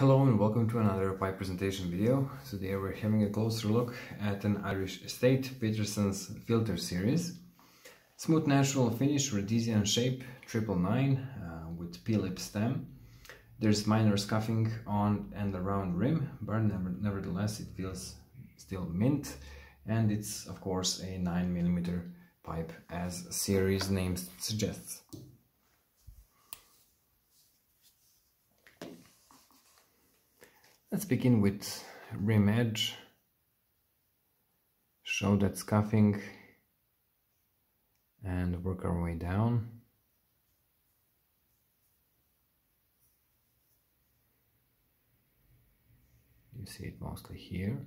Hello and welcome to another pipe presentation video. Today we're having a closer look at an Irish estate, Peterson's Filter Series. Smooth natural finish, Rhodesian shape, triple nine uh, with P-lip stem. There's minor scuffing on and around rim, but never, nevertheless it feels still mint. And it's of course a 9mm pipe as series name suggests. Let's begin with rim edge. Show that scuffing and work our way down. You see it mostly here.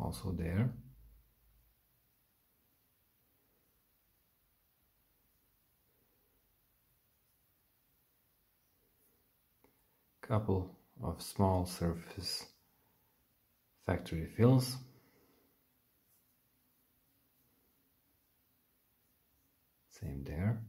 Also there. Couple of small surface factory fills. Same there.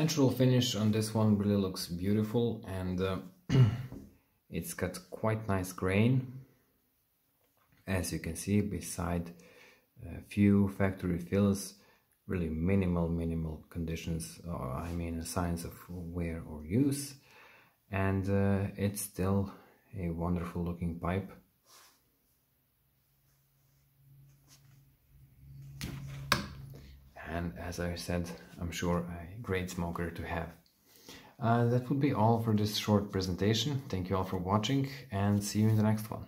Natural finish on this one really looks beautiful and uh, it's got quite nice grain. As you can see beside a few factory fills really minimal minimal conditions or I mean signs of wear or use. And uh, it's still a wonderful looking pipe and as I said, I'm sure a great smoker to have. Uh, that would be all for this short presentation. Thank you all for watching and see you in the next one.